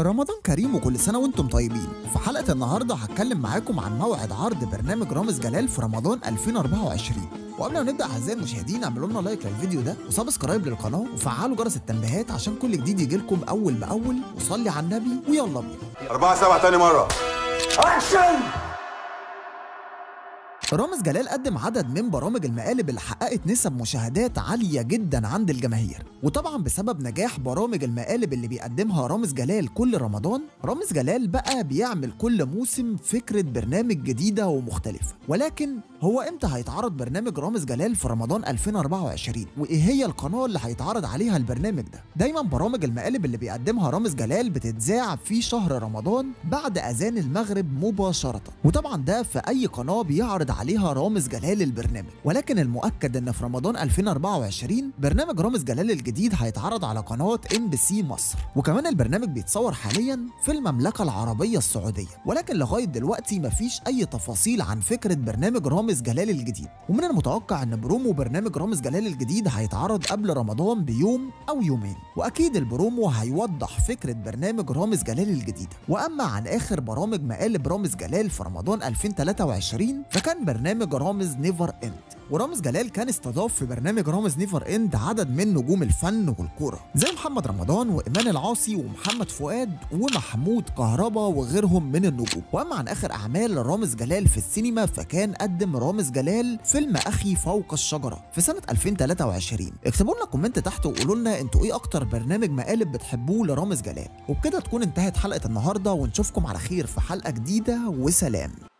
رمضان كريم وكل سنة وأنتم طيبين. في حلقة النهاردة هتكلم معاكم عن موعد عرض برنامج رامز جلال في رمضان 2024 وقبل ما نبدأ أعزائي المشاهدين اعملوا لنا like للفيديو ده و subscribe للقناة وفعلوا جرس التنبيهات عشان كل جديد يجيلكم أول بأول. وصلي على النبي ويلا بينا. أربعة سبعة تاني مرة. أكشن رامز جلال قدم عدد من برامج المقالب اللي حققت نسب مشاهدات عالية جدا عند الجماهير. وطبعا بسبب نجاح برامج المقالب اللي بيقدمها رامز جلال كل رمضان رامز جلال بقى بيعمل كل موسم فكرة برنامج جديدة ومختلفة. ولكن هو إمتى هيتعرض برنامج رامز جلال في رمضان 2024 وإيه هي القناة اللي هيتعرض عليها البرنامج ده؟ دايما برامج المقالب اللي بيقدمها رامز جلال بتتذاع في شهر رمضان بعد أذان المغرب مباشرة. وطبعا ده في أي قناة بيعرض عليها رامز جلال البرنامج. ولكن المؤكد إن في رمضان 2024 برنامج رامز جلال الجديد هيتعرض على قناة إم بي سي مصر. وكمان البرنامج بيتصور حاليا في المملكة العربية السعودية. ولكن لغاية دلوقتي مفيش أي تفاصيل عن فكرة برنامج رامز جلال الجديد. ومن المتوقع إن برومو برنامج رامز جلال الجديد هيتعرض قبل رمضان بيوم أو يومين. وأكيد البرومو هيوضح فكرة برنامج رامز جلال الجديد. وأما عن آخر برامج مقالب رامز جلال في رمضان 2023 فكان برنامج رامز Never End. ورامز جلال كان استضاف في برنامج رامز Never End عدد من نجوم الفن والكورة. زي محمد رمضان وإيمان العاصي ومحمد فؤاد ومحمود كهربا وغيرهم من النجوم. وأما عن آخر أعمال رامز جلال في السينما فكان قدم رامز جلال فيلم أخي فوق الشجرة في سنة 2023 اكتبوا لنا comment تحت وقولوا لنا أنتوا إيه أكتر برنامج مقالب بتحبوه لرامز جلال. وبكده تكون انتهت حلقة النهارده ونشوفكم على خير في حلقة جديدة وسلام.